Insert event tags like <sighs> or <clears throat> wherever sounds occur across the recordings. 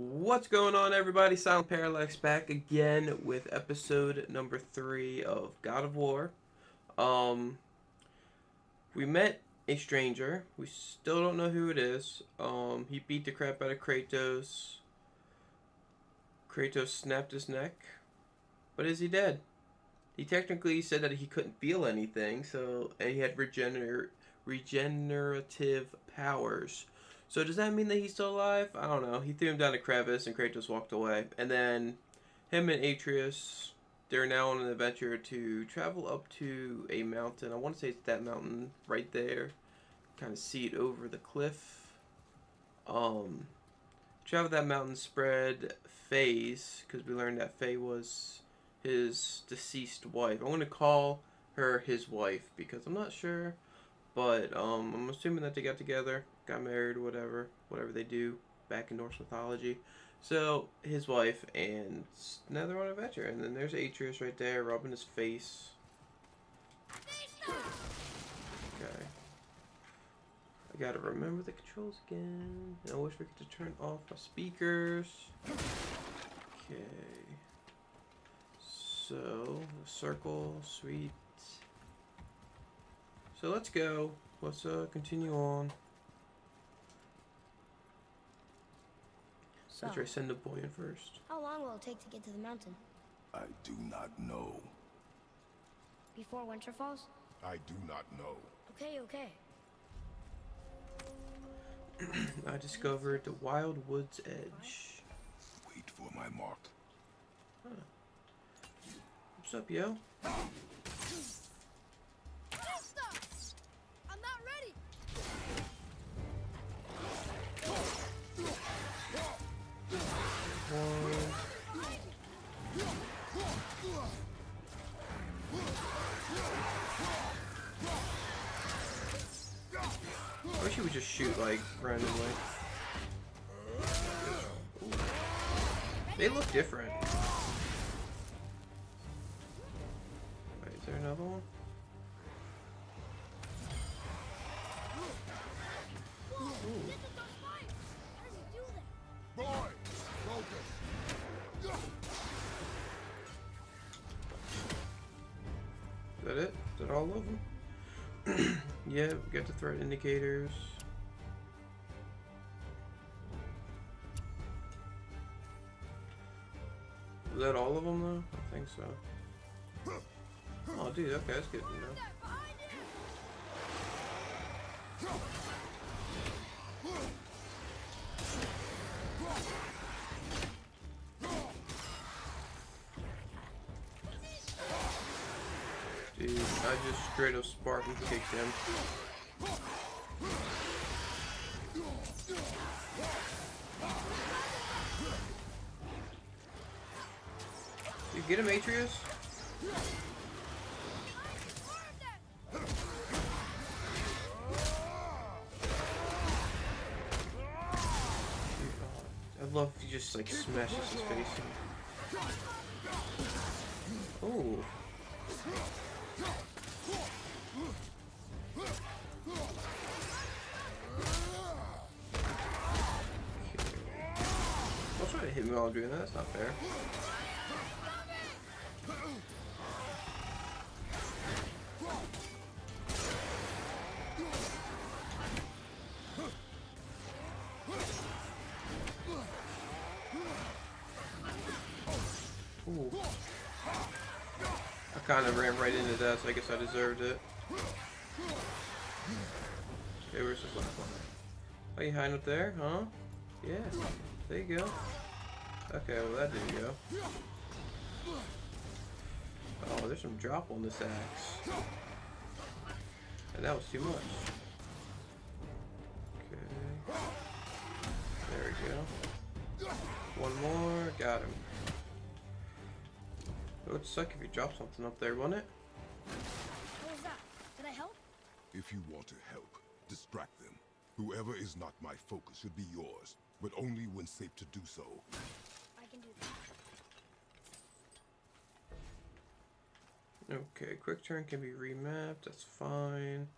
What's going on, everybody? Silent Parallax back again with episode number three of God of War. Um, we met a stranger. We still don't know who it is. Um, he beat the crap out of Kratos. Kratos snapped his neck, but is he dead? He technically said that he couldn't feel anything, so and he had regener regenerative powers. So does that mean that he's still alive? I don't know. He threw him down a crevice and Kratos walked away. And then him and Atreus, they're now on an adventure to travel up to a mountain. I want to say it's that mountain right there. Kind of see it over the cliff. Um, travel that mountain, spread Faye's, because we learned that Faye was his deceased wife. I'm going to call her his wife because I'm not sure. But um, I'm assuming that they got together got married whatever, whatever they do back in Norse mythology. So his wife and now they're on an adventure, and then there's Atreus right there rubbing his face. Okay. I gotta remember the controls again. I wish we could turn off my speakers. Okay. So, circle, sweet. So let's go. Let's uh, continue on. So, Let's try send the boy in first. how long will it take to get to the mountain? I do not know. Before winter falls? I do not know. Okay, okay. <clears throat> I discovered the Wild Woods Edge. Wait for my mark. What's up, yo? Just shoot like randomly. They look different. Wait, is there another one? Is that it? Is that all of them? <clears throat> yeah, we got the threat indicators. Is that all of them though? I think so. Oh, dude, okay, that's good to know. Dude, I just straight up Spartan kicked him. Get him, Atreus? I love if he just like smashes his face. Oh. Don't try to hit me while I'm doing that, that's not fair. Kind of ran right into that, so I guess I deserved it. Okay, where's this last one? Are you hiding up there, huh? Yeah. There you go. Okay, well that didn't go. Oh, there's some drop on this axe. And that was too much. Okay. There we go. One more. Got him. It would suck if you dropped something up there, wouldn't it? What was that? Did I help? If you want to help, distract them. Whoever is not my focus should be yours, but only when safe to do so. I can do that. Okay, quick turn can be remapped, that's fine.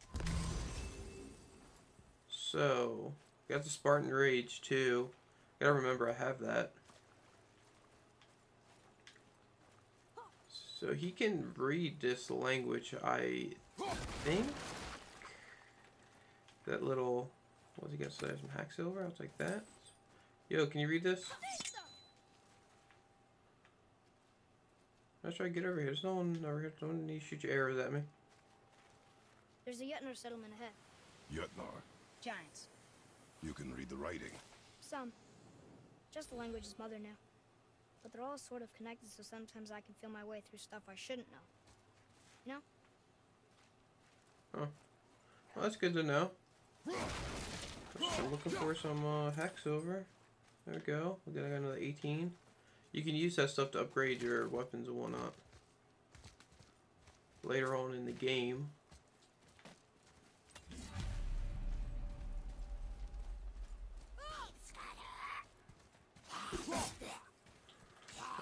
So, got the Spartan Rage too. Gotta remember I have that. So he can read this language, I think. That little, what's he gonna say? Some hack silver? I'll take that. Yo, can you read this? Let's try to get over here. There's no one over here. Don't need to shoot your arrows at me. There's a Jötnar settlement ahead. Jötnar, Giants. you can read the writing. Some. Just the language is mother now. But they're all sort of connected, so sometimes I can feel my way through stuff I shouldn't know. You know? Well, that's good to know. So looking for some uh, hack silver. There we go. We got another 18. You can use that stuff to upgrade your weapons and whatnot. Later on in the game.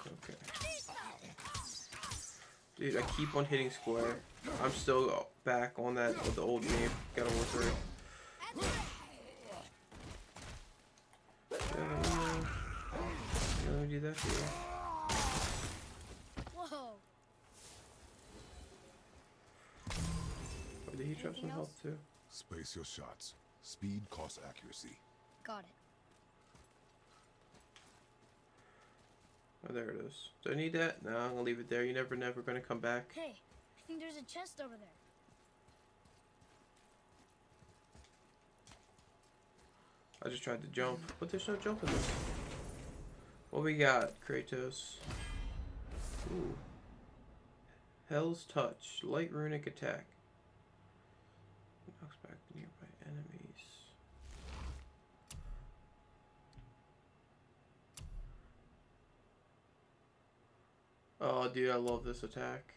Okay. Dude, I keep on hitting square. I'm still back on that with the old game. Gotta work through. Uh, yeah, let me do that for you. Whoa! Oh, did he drop some Anything health too? Space your shots. Speed costs accuracy. Got it. Oh, there it is. Do I need that? No, I'm gonna leave it there. You're never, never gonna come back. Hey, I think there's a chest over there. I just tried to jump, but there's no jumping this. What we got, Kratos? Ooh. Hel's Touch. Light runic attack. Oh, dude, I love this attack.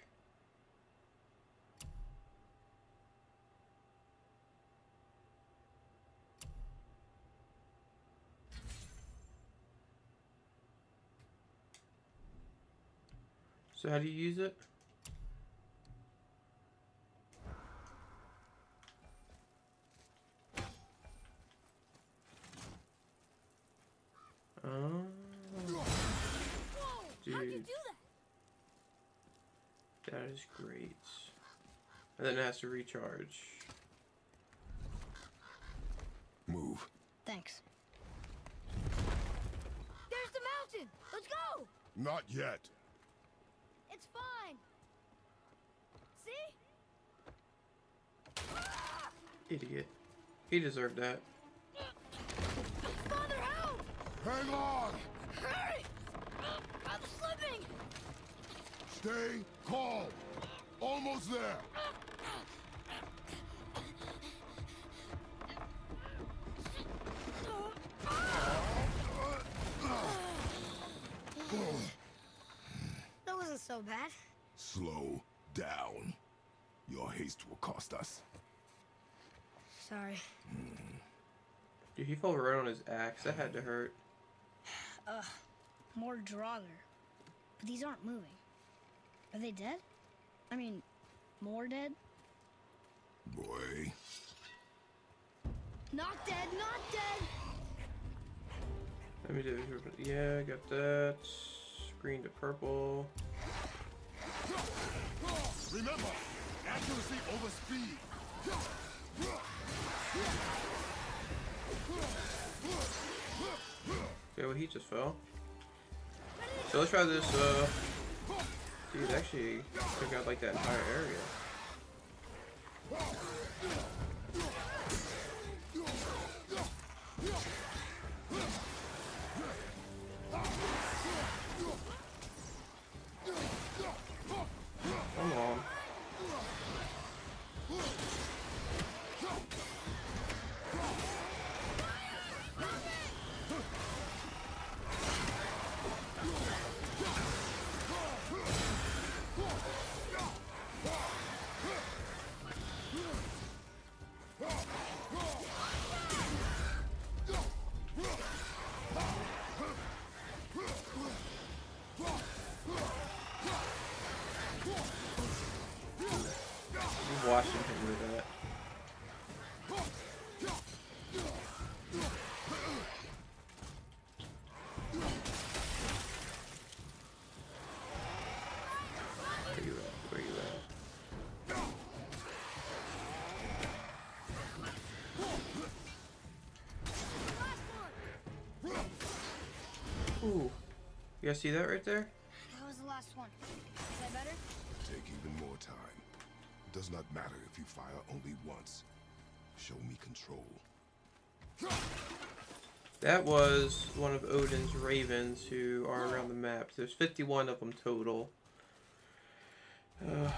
So how do you use it? Oh, Whoa! How'd you Dude. do that? that is great. And then it has to recharge. Move. Thanks. There's the mountain! Let's go! Not yet. It's fine! See? Idiot. He deserved that. Father, help! Hang on! Hurry! I'm slipping! Stay calm. Almost there. That wasn't so bad. Slow down. Your haste will cost us. Sorry. Dude, he fell right on his axe. That had to hurt. Ugh. More Draugr. But these aren't moving. Are they dead? I mean, more dead? Boy. Not dead, not dead! Let me do Yeah, I got that. Green to purple. Remember, accuracy over speed. Okay, well he just fell. So let's try this, uh... Dude, actually took out like that entire area. Come You guys see that right there? That was the last one. Is that better? Take even more time. It does not matter if you fire only once. Show me control. That was one of Odin's ravens who are around the map. There's 51 of them total. Uh,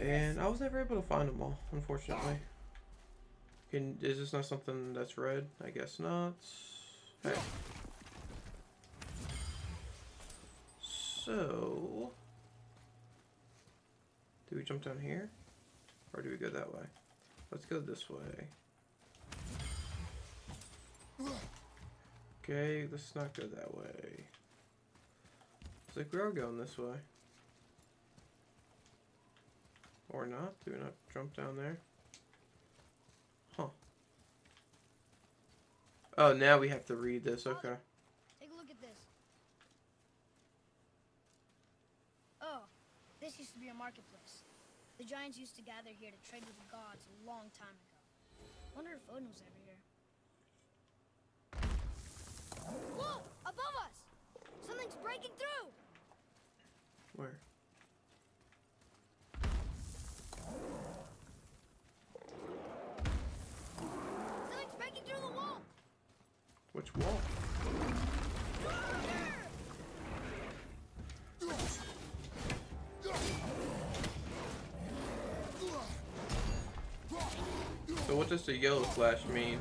and I was never able to find them all, unfortunately. Can, is this not something that's red? I guess not. Hey. So, do we jump down here? Or do we go that way? Let's go this way. Okay, let's not go that way. Looks like we are going this way. Or not? Do we not jump down there? Huh. Oh, now we have to read this. Okay. Take a look at this. Oh, this used to be a marketplace. The giants used to gather here to trade with the gods a long time ago. Wonder if Odin was ever here. Whoa! Above us! Something's breaking through! Where? Something's breaking through the wall! Which wall? So what does the yellow flash mean?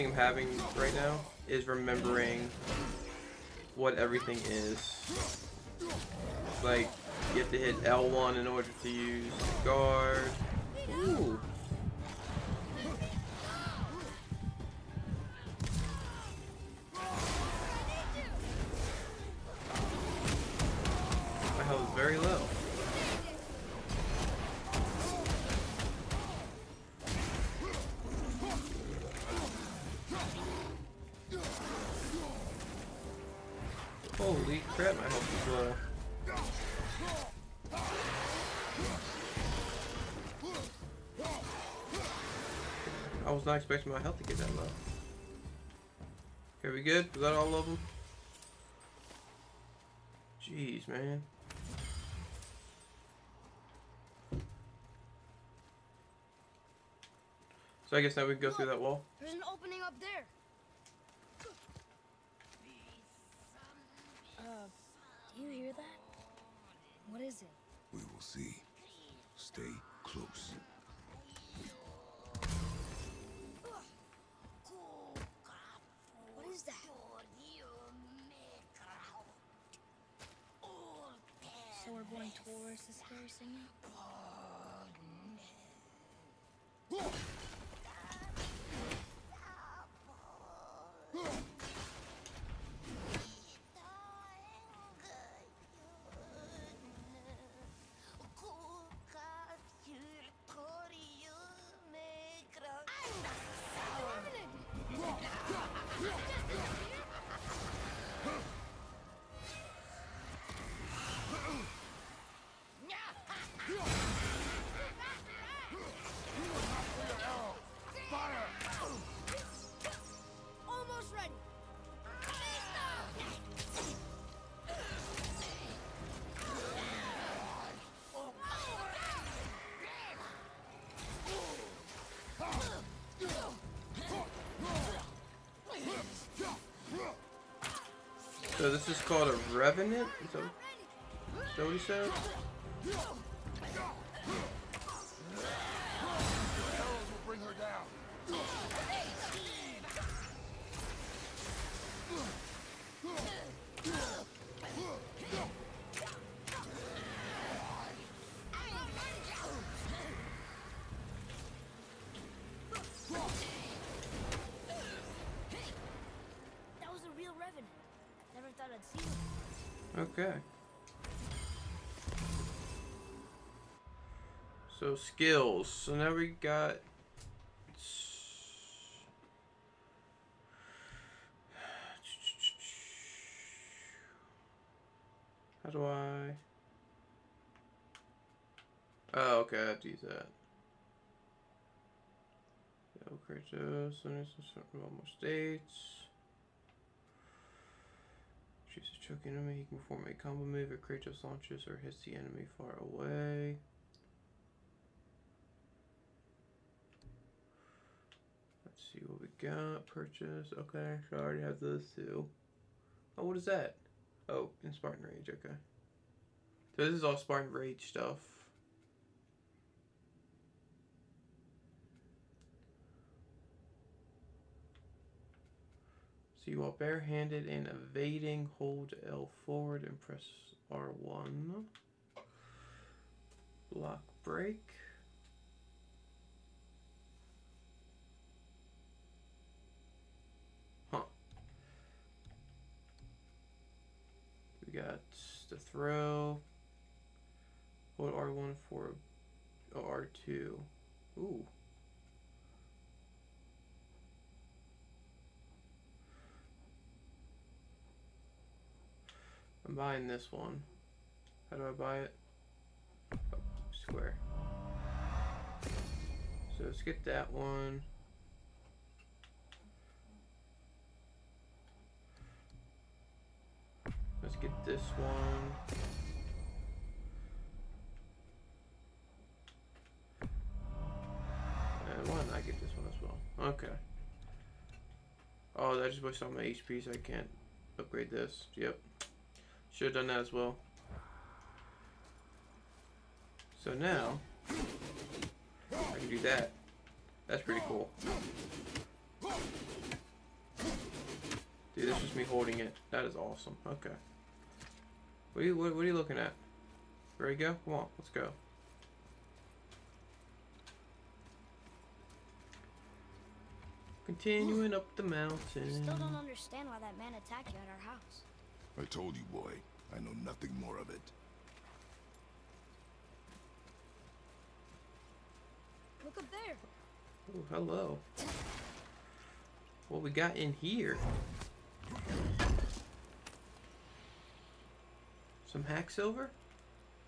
Thing I'm having right now is remembering what everything is. Like, you have to hit L1 in order to use the guard. Ooh. My health is very low. Expecting my health to get that low. Okay, we good? Was that all of them? Jeez, man. So I guess now we can go through that wall. There's an opening up there. Uh, do you hear that? What is it? We will see. Stay close. We're going towards the scary singing? So this is called a revenant? Is that, what he said? Okay. So skills. So now we got. <sighs> How do I? Oh, okay, I have to use that. Yo, Kratos, normal states. Choose a choking enemy. He can perform a combo move if Kratos launches or hits the enemy far away. Let's see what we got. Purchase. Okay, I already have those two. Oh, what is that? Oh, in Spartan Rage. Okay. So this is all Spartan Rage stuff. You are barehanded and evading, hold L forward and press R1. Block break. Huh. We got the throw. Hold R1 for oh, R2. Ooh. I'm buying this one. How do I buy it? Oh, square. So let's get that one. Let's get this one. And why not get this one as well? Okay. Oh, I just wasted all my HP, so I can't upgrade this. Yep. Should have done that as well. So now, I can do that. That's pretty cool. Dude, this is me holding it. That is awesome. Okay. What are you, what, what are you looking at? Ready to go? Come on, let's go. Continuing up the mountain. Still don't understand why that man attacked you at our house. I told you, boy. I know nothing more of it. Look up there. Oh, hello. What we got in here? Some hack silver?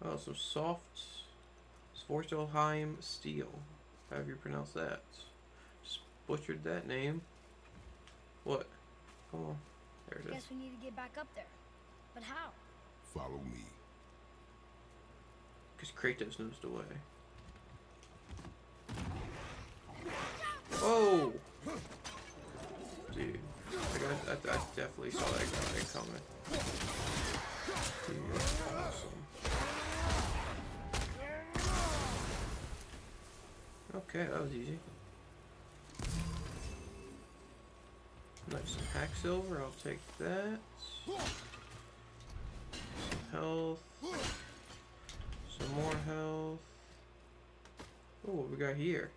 Oh, some soft Svartalheim steel. However you pronounce that. Just butchered that name. What? Come on. There it is. Guess we need to get back up there. But how? Follow me. Because Kratos knows the way. Whoa! <laughs> Oh! Dude, like I, I, I definitely saw that guy coming. Dude, that's awesome. Okay, that was easy. Nice, hack silver, I'll take that. Some health. Some more health. Oh, what we got here?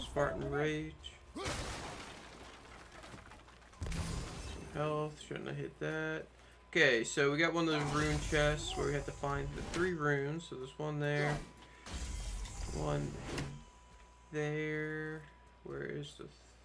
Spartan Rage. Some health. Shouldn't have hit that. Okay, so we got one of those rune chests where we have to find the three runes. So there's one there. One there. Where is the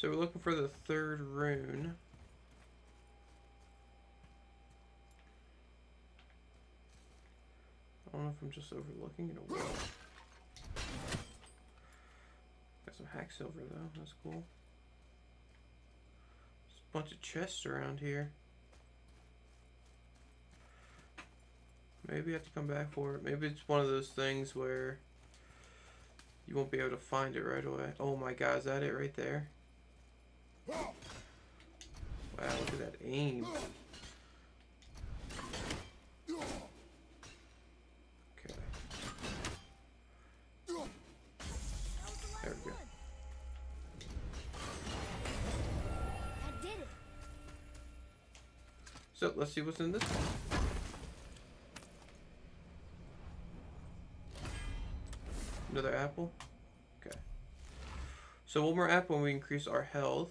So we're looking for the third rune. I don't know if I'm just overlooking it or what. Got some hack silver though, that's cool. There's a bunch of chests around here. Maybe I have to come back for it. Maybe it's one of those things where you won't be able to find it right away. Oh my god, is that it right there? Wow, look at that aim. Okay. There we go. So let's see what's in this. Another apple? Okay. So one more apple and we increase our health.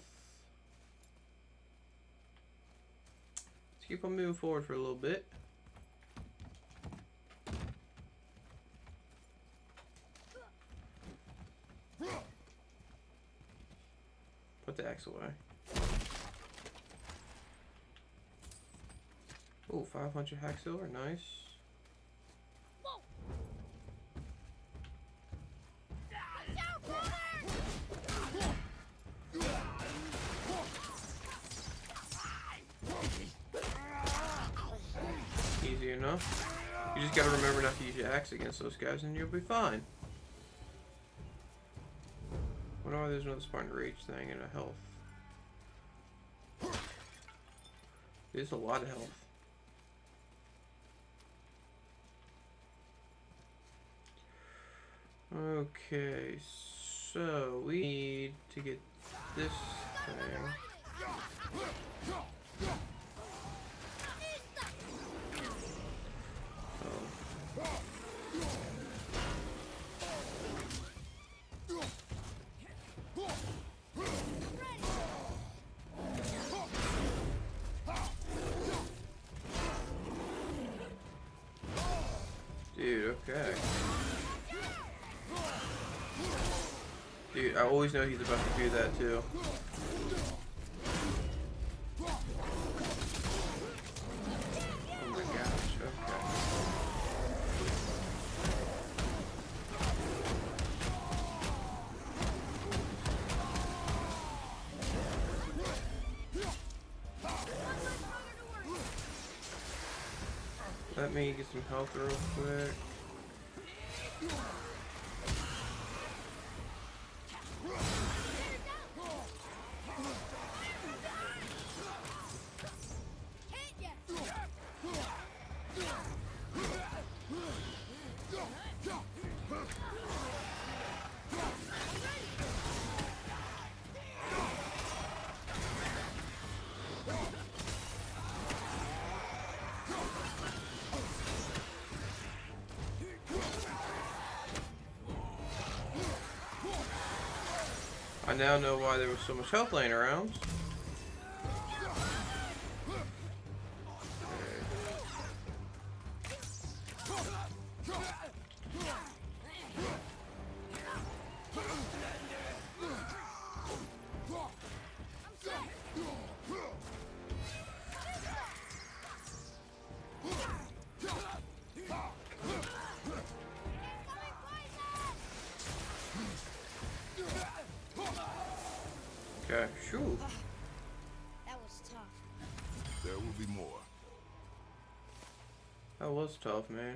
Keep on moving forward for a little bit. Put the axe away. Oh, 500 hack silver, nice. You just gotta remember not to use your axe against those guys and you'll be fine. Wonder why there's another Spartan Rage thing and a health. There's a lot of health. Okay, so we need to get this thing. Dude, okay. Dude, I always know he's about to do that too. Health real quick. I now know why there was so much health laying around. Okay, shoo. Ah, that was tough. There will be more. That was tough, man.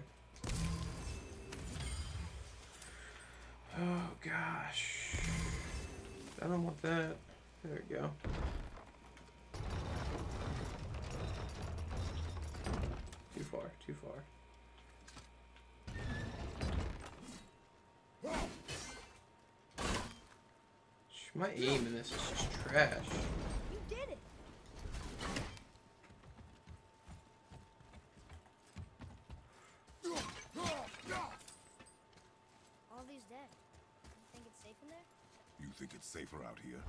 Oh gosh. I don't want that. There we go. Too far, too far. My aim in this is just trash. You did it. All these dead. You think it's safe in there? You think it's safer out here?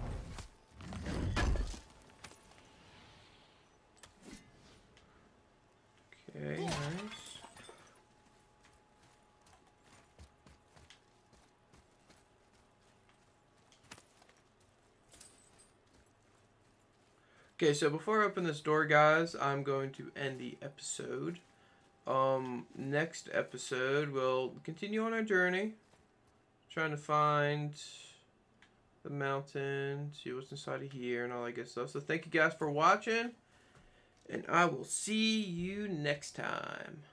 Okay, nice. Okay, so before I open this door, guys, I'm going to end the episode. Um, next episode, we'll continue on our journey, trying to find the mountain, see what's inside of here, and all that good stuff. So thank you guys for watching, and I will see you next time.